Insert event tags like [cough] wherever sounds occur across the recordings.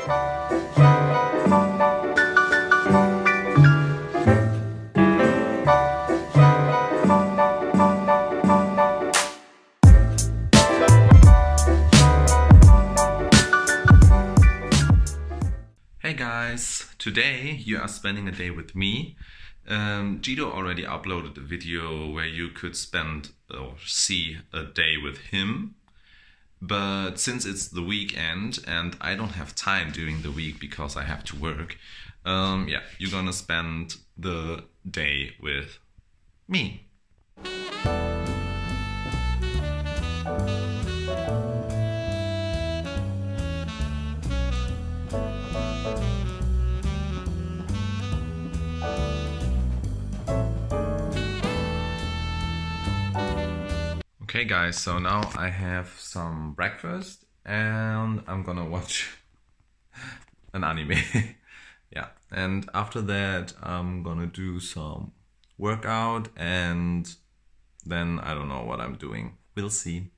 Hey guys, today you are spending a day with me. Um, already uploaded a video where you could spend or see a day with him. But since it's the weekend and I don't have time during the week because I have to work, um, yeah, you're gonna spend the day with me. Okay, guys, so now I have some breakfast and I'm gonna watch [laughs] an anime. [laughs] yeah, and after that, I'm gonna do some workout and then I don't know what I'm doing. We'll see.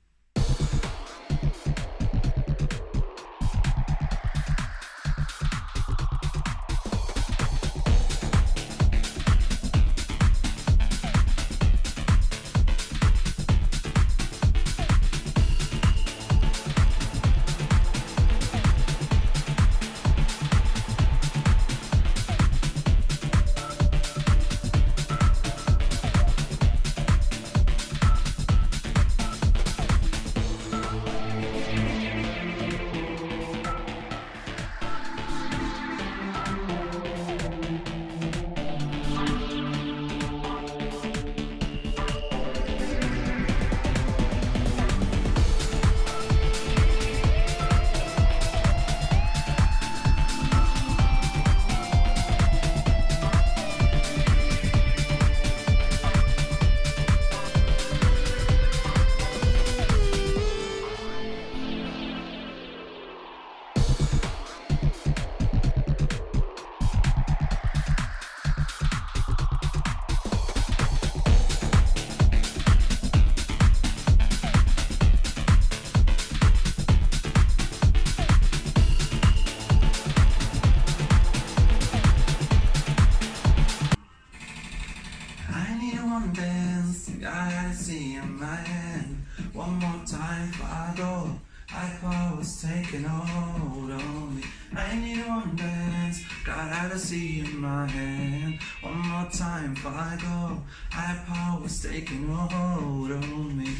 Taking hold on me. I need one dance, got out to see in my hand. One more time before I go. I was taking hold on me.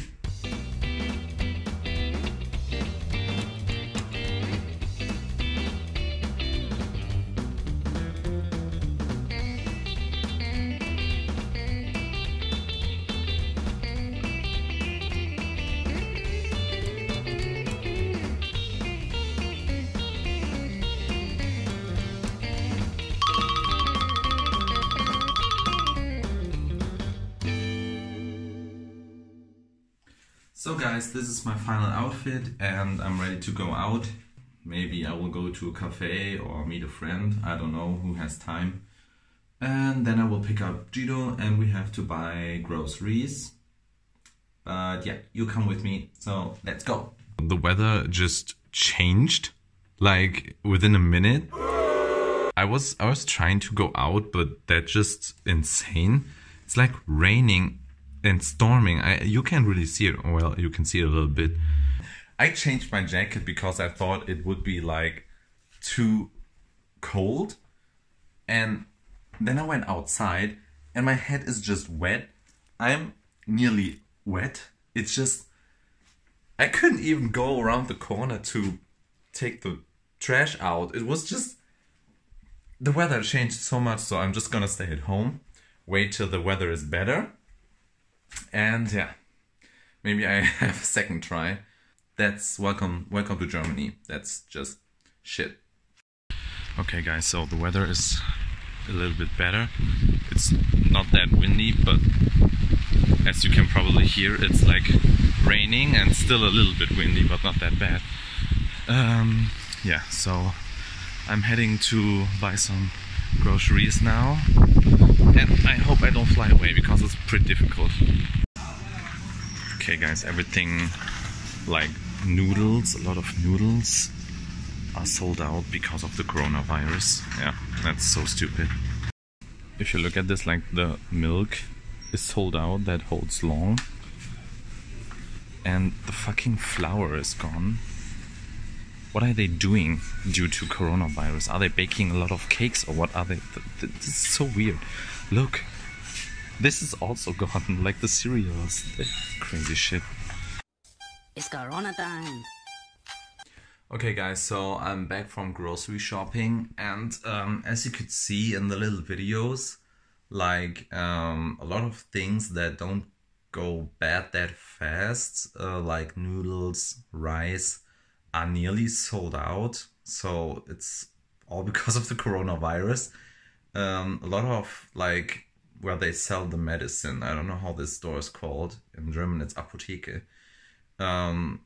So, guys, this is my final outfit, and I'm ready to go out. Maybe I will go to a cafe or meet a friend. I don't know who has time. And then I will pick up Jiduo, and we have to buy groceries. But yeah, you come with me. So let's go. The weather just changed, like within a minute. I was I was trying to go out, but that's just insane. It's like raining and storming. I you can't really see it. Well, you can see it a little bit. I changed my jacket because I thought it would be like too cold, and then I went outside, and my head is just wet. I'm nearly wet. It's just I couldn't even go around the corner to take the trash out. It was just the weather changed so much, so I'm just gonna stay at home, wait till the weather is better, and yeah, maybe I [laughs] have a second try. That's welcome, welcome to Germany. That's just shit. Okay, guys, so the weather is a little bit better. It's not that windy, but as you can probably hear, it's like raining and still a little bit windy, but not that bad. Um, yeah, so I'm heading to buy some groceries now, and I hope I don't fly away because it's pretty difficult. Okay, guys, everything like noodles, a lot of noodles, are sold out because of the coronavirus. Yeah, that's so stupid. If you look at this, like the milk is sold out that holds long, and the fucking flour is gone. What are they doing due to coronavirus? Are they baking a lot of cakes or what are they? th- th- This is so weird. Look, this is also gone, [laughs] like the cereals. Crazy shit. It's Corona time. Okay, guys, so I'm back from grocery shopping, and um, as you could see in the little videos, like um, a lot of things that don't go bad that fast, uh, like noodles, rice, are nearly sold out. So it's all [laughs] because of the coronavirus. Um, a lot of like where they sell the medicine. I don't know how this store is called in German. It's Apotheke. Um,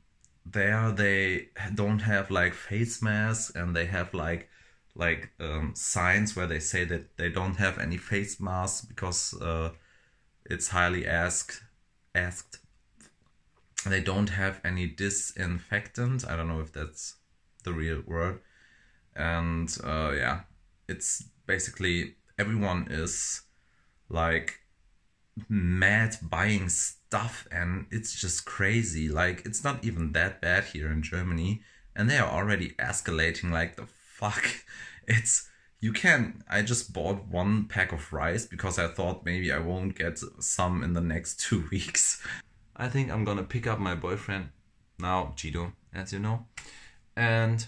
there they don't have like face masks and they have like like um, signs where they say that they don't have any face masks because uh, it's highly asked asked they don't have any disinfectant i don't know if that's the real word and uh, yeah it's basically everyone is like mad buying stuff and it's just crazy. Like it's not even that bad here in germany and they are already escalating like the fuck. [laughs] It's you can i just bought one pack of rice because i thought maybe i won't get some in the next [laughs] two weeks. I think i'm gonna pick up my boyfriend now Jiduo, as you know. And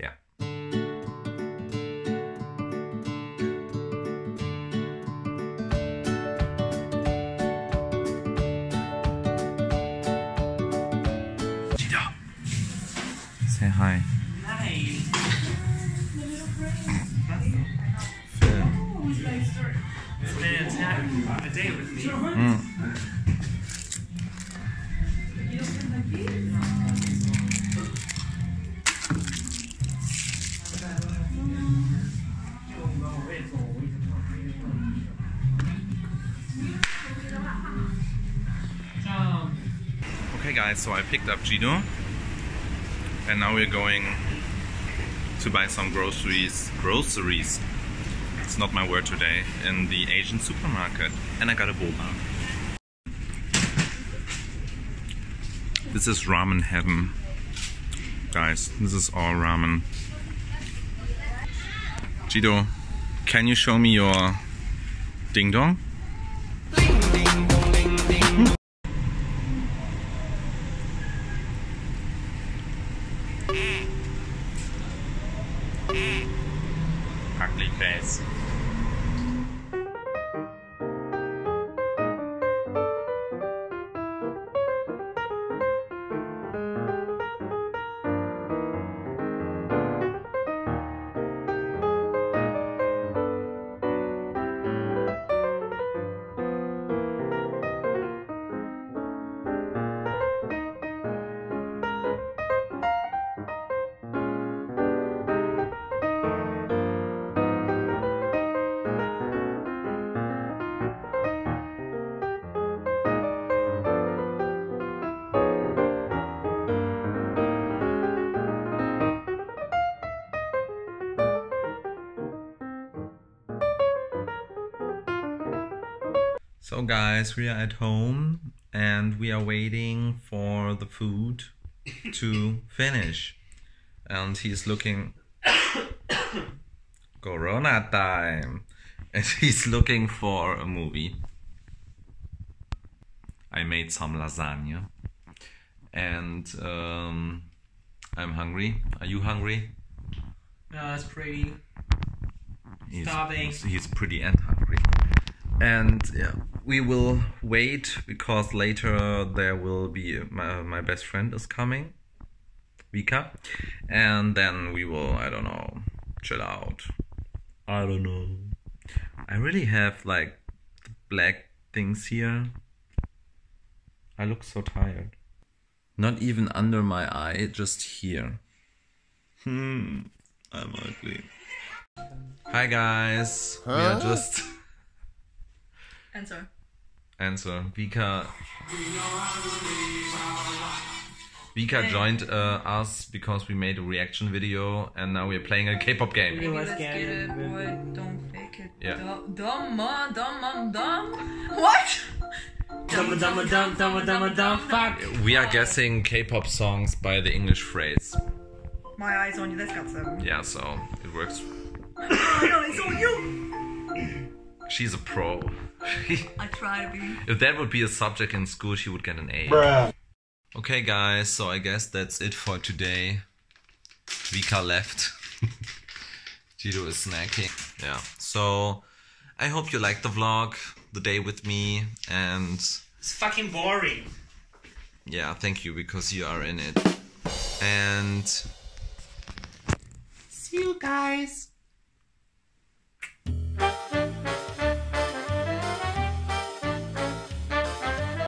yeah say hi Phil. Spend a day with me. Okay, guys, so I picked up Jiduo, and now we're going to buy some groceries. Groceries. It's not my word today. In the Asian supermarket, and I got a boba. This is ramen heaven, guys. This is all ramen. Jiduo, can you show me your ding dong? Ugly So, guys, we are at home and we are waiting for the food to finish. And he's looking. [coughs] Corona time! And he's looking for a movie. I made some lasagna. And um, I'm hungry. Are you hungry? No, it's pretty. He's, Starving. He's pretty and hungry. And yeah, we will wait because later there will be my, my best friend is coming, Vika, and then we will I don't know chill out. I don't know. I really have like black things here. I look so tired. Not even under my eye, just here. Hmm, I'm ugly. Hi guys, we are just Answer. answer. Vika. Vika joined uh, us because we made a reaction video and now we're playing a K-pop game. Maybe let's let's get get it. it, boy. Don't fake it. Yeah. Dumb, dumb, dumb, um, dumb. What? Dumb, dumb, dumb, dumb, dumb, dumb, fuck. We are guessing K-pop songs by the English phrase. My eyes on you. That's got some. Yeah, so it works. [coughs] no, it's on you. She's a pro. I try to be. if that would be a subject in school, she would get an A. Okay, guys, so I guess that's it for today. Vika left. [laughs] Jiduo is snacking. Yeah, so I hope you liked the vlog, the day with me, and It's fucking boring. yeah, thank you because you are in it. And See you guys.